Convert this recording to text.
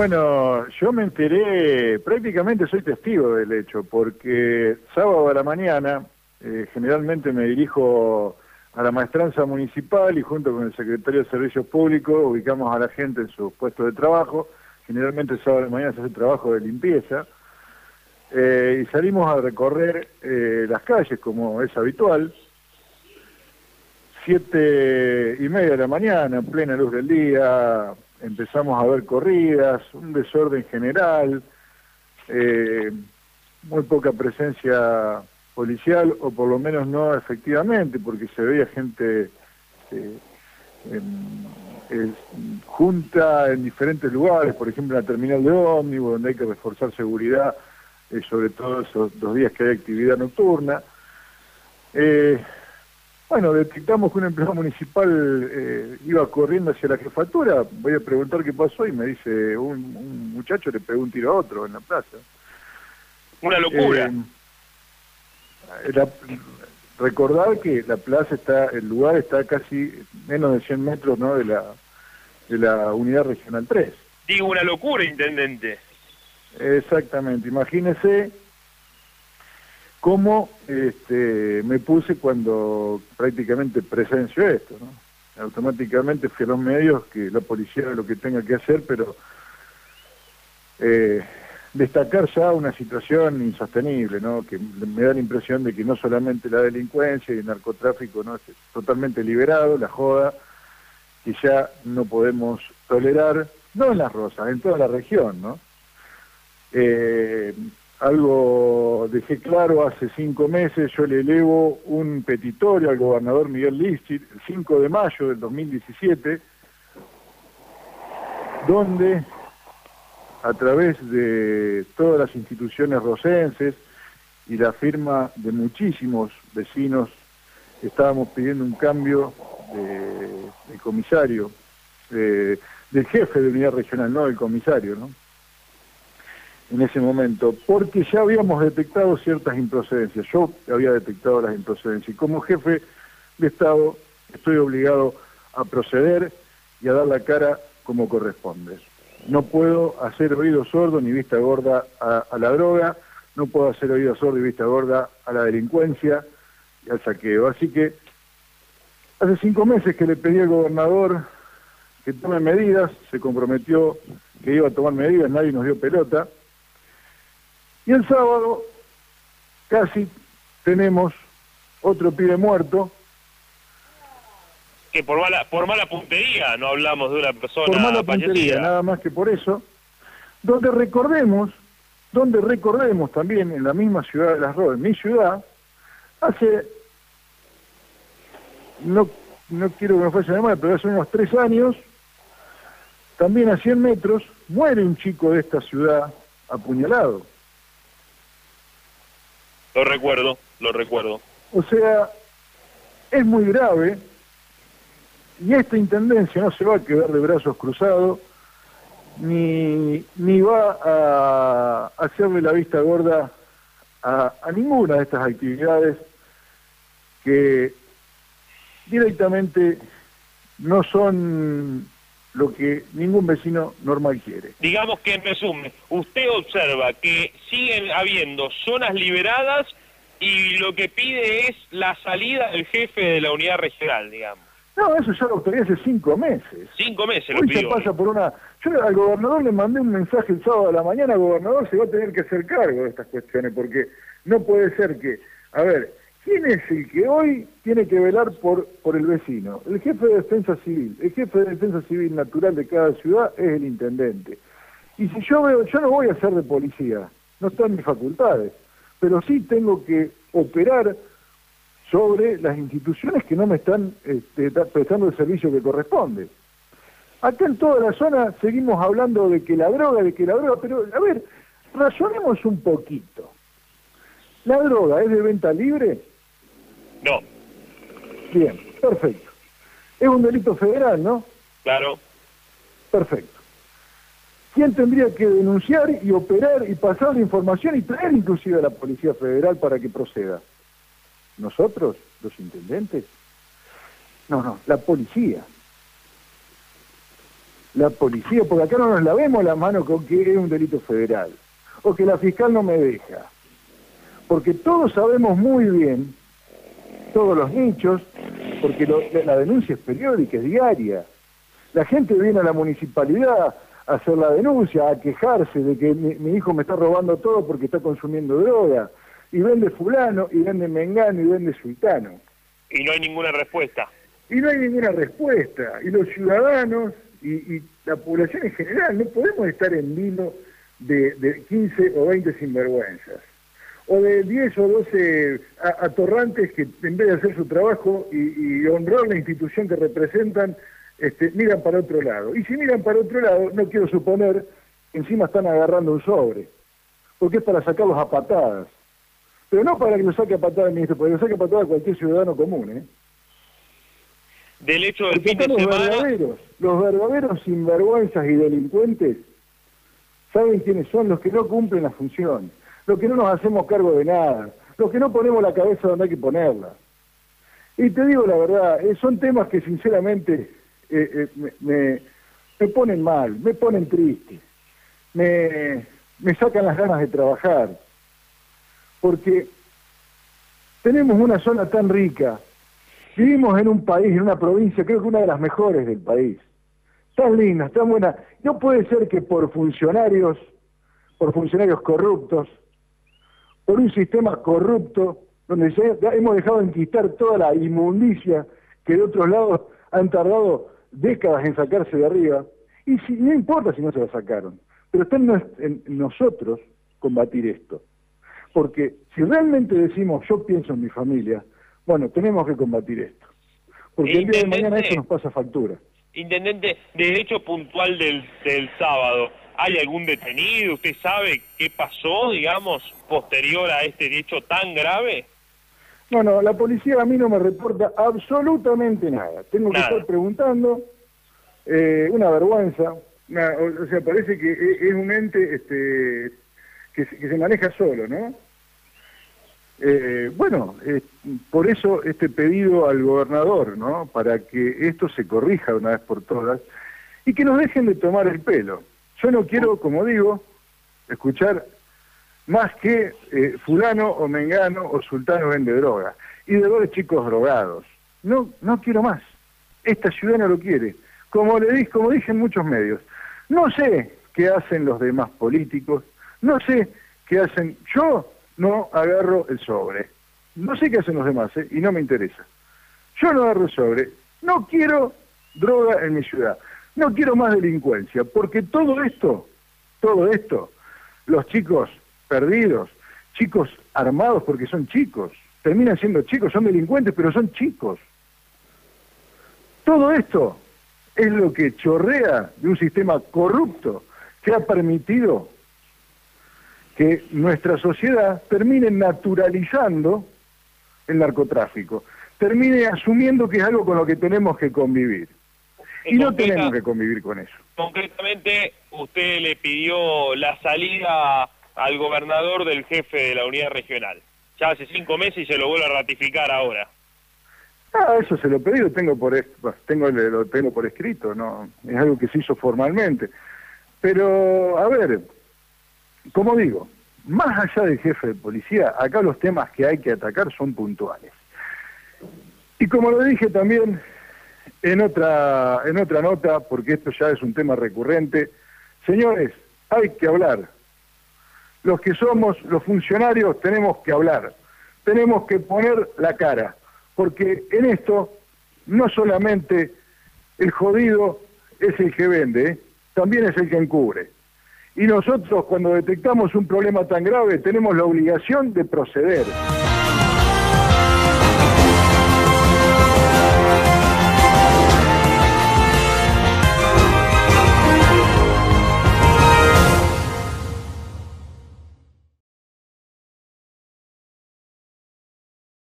Bueno, yo me enteré, prácticamente soy testigo del hecho, porque sábado a la mañana eh, generalmente me dirijo a la maestranza municipal y junto con el secretario de Servicios Públicos ubicamos a la gente en sus puestos de trabajo. Generalmente sábado a la mañana se hace trabajo de limpieza. Eh, y salimos a recorrer eh, las calles como es habitual. Siete y media de la mañana, en plena luz del día, empezamos a ver corridas, un desorden general, eh, muy poca presencia policial, o por lo menos no efectivamente, porque se veía gente junta en diferentes lugares, por ejemplo en la terminal de ómnibus, donde hay que reforzar seguridad eh, sobre todo esos dos días que hay actividad nocturna. Eh, bueno, detectamos que un empleado municipal eh, iba corriendo hacia la jefatura, voy a preguntar qué pasó y me dice, un, muchacho le pegó un tiro a otro en la plaza. Una locura. recordar que la plaza está, el lugar está casi menos de 100 metros ¿no? de, la, de la unidad regional 3. Digo, una locura, intendente. Exactamente, imagínese cómo este, me puse cuando prácticamente presencio esto, ¿no? Automáticamente fui a los medios que la policía lo que tenga que hacer, pero eh, destacar ya una situación insostenible, ¿no? Que me da la impresión de que no solamente la delincuencia y el narcotráfico no es totalmente liberado, la joda, que ya no podemos tolerar, no en Las Rosas, en toda la región, ¿no? Eh, algo dejé claro hace cinco meses, yo le elevo un petitorio al gobernador Miguel Lichit el 5 de mayo del 2017, donde a través de todas las instituciones rosenses y la firma de muchísimos vecinos estábamos pidiendo un cambio de, comisario, del jefe de unidad regional, no del comisario, ¿no? En ese momento, porque ya habíamos detectado ciertas improcedencias. Yo había detectado las improcedencias y como jefe de Estado estoy obligado a proceder y a dar la cara como corresponde. No puedo hacer oído sordo ni vista gorda a, la droga, no puedo hacer oído sordo y vista gorda a la delincuencia y al saqueo. Así que hace cinco meses que le pedí al gobernador que tome medidas, se comprometió que iba a tomar medidas, nadie nos dio pelota, y el sábado casi tenemos otro pibe muerto. Que por mala, por mala puntería, no hablamos de una persona Por mala puntería, nada más que por eso. Donde recordemos, donde recordemos también en la misma ciudad de Las Rosas, mi ciudad, hace, no, no quiero que me fuese de mal, pero hace unos tres años, también a 100 metros, muere un chico de esta ciudad apuñalado. Lo recuerdo, lo recuerdo. O sea, es muy grave y esta intendencia no se va a quedar de brazos cruzados ni, ni va a hacerle la vista gorda a, a ninguna de estas actividades que directamente no son lo que ningún vecino normal quiere. Digamos que en resumen, usted observa que siguen habiendo zonas liberadas y lo que pide es la salida del jefe de la unidad regional, digamos. No, eso ya lo pedí hace cinco meses. Cinco meses lo Hoy se pasa por una... Yo al gobernador le mandé un mensaje el sábado a la mañana, el gobernador se va a tener que hacer cargo de estas cuestiones, porque no puede ser que... A ver, ¿Quién es el que hoy tiene que velar por, por el vecino? El jefe de defensa civil. El jefe de defensa civil natural de cada ciudad es el intendente. Y si yo veo, yo no voy a ser de policía, no están mis facultades, pero sí tengo que operar sobre las instituciones que no me están este, prestando el servicio que corresponde. Acá en toda la zona seguimos hablando de que la droga, de que la droga, pero a ver, razonemos un poquito. ¿La droga es de venta libre? No. Bien, perfecto. Es un delito federal, ¿no? Claro. Perfecto. ¿Quién tendría que denunciar y operar y pasar la información y traer inclusive a la Policía Federal para que proceda? ¿Nosotros? ¿Los intendentes? No, no, la policía. la policía, porque acá no nos lavemos la mano con que es un delito federal, o que la fiscal no me deja, porque todos sabemos muy bien, todos los nichos, porque la denuncia es periódica, es diaria. La gente viene a la municipalidad a hacer la denuncia, a quejarse de que mi, hijo me está robando todo porque está consumiendo droga, y vende fulano, y vende mengano, y vende sultano. Y no hay ninguna respuesta. Y no hay ninguna respuesta. Y los ciudadanos y, la población en general, no podemos estar en vino de, de 15 o 20 sinvergüenzas o de 10 o 12 atorrantes que en vez de hacer su trabajo y, honrar la institución que representan, este, miran para otro lado. Y si miran para otro lado, no quiero suponer que encima están agarrando un sobre, porque es para sacarlos a patadas. Pero no para que lo saque a patadas el ministro, porque lo saque a patadas cualquier ciudadano común. ¿eh? Del hecho del fin de los Verdaderos, los verdaderos sinvergüenzas y delincuentes saben quiénes son los que no cumplen la función los que no nos hacemos cargo de nada, los que no ponemos la cabeza donde hay que ponerla. Y te digo la verdad, eh, son temas que sinceramente eh, eh, me, me, ponen mal, me ponen triste, me, me sacan las ganas de trabajar, porque tenemos una zona tan rica, vivimos en un país, en una provincia, creo que una de las mejores del país, tan linda, tan buena. No puede ser que por funcionarios, por funcionarios corruptos, por un sistema corrupto, donde hemos dejado de enquistar toda la inmundicia que de otros lados han tardado décadas en sacarse de arriba. Y si, no importa si no se la sacaron, pero está en, nosotros combatir esto. Porque si realmente decimos yo pienso en mi familia, bueno, tenemos que combatir esto. Porque el día de mañana eso nos pasa factura. Intendente, de hecho puntual del, del sábado, ¿Hay algún detenido? ¿Usted sabe qué pasó, digamos, posterior a este hecho tan grave? No, no, la policía a mí no me reporta absolutamente nada. Tengo que estar preguntando, eh, una vergüenza, o, sea, parece que e, es, un ente este, que, se, maneja solo, ¿no? Eh, bueno, por eso este pedido al gobernador, ¿no? Para que esto se corrija una vez por todas y que nos dejen de tomar el pelo. Yo no quiero, como digo, escuchar más que eh, fulano o mengano o sultano vende droga y de dos chicos drogados. No, no quiero más. Esta ciudad no lo quiere. Como le dije, como dije en muchos medios, no sé qué hacen los demás políticos, no sé qué hacen. Yo no agarro el sobre. No sé qué hacen los demás, ¿eh? y no me interesa. Yo no agarro el sobre. No quiero droga en mi ciudad. No quiero más delincuencia, porque todo esto, todo esto, los chicos perdidos, chicos armados porque son chicos, terminan siendo chicos, son delincuentes, pero son chicos. Todo esto es lo que chorrea de un sistema corrupto que ha permitido que nuestra sociedad termine naturalizando el narcotráfico, termine asumiendo que es algo con lo que tenemos que convivir. Y no tenemos que convivir con eso. Concretamente, usted le pidió la salida al gobernador del jefe de la unidad regional. Ya hace cinco meses y se lo vuelve a ratificar ahora. Ah, eso se lo pedí, lo tengo por, tengo, lo tengo por escrito, no es algo que se hizo formalmente. Pero, a ver, como digo, más allá del jefe de policía, acá los temas que hay que atacar son puntuales. Y como lo dije también en otra, en otra nota, porque esto ya es un tema recurrente, señores, hay que hablar. Los que somos los funcionarios tenemos que hablar, tenemos que poner la cara, porque en esto no solamente el jodido es el que vende, ¿eh? también es el que encubre. Y nosotros cuando detectamos un problema tan grave tenemos la obligación de proceder.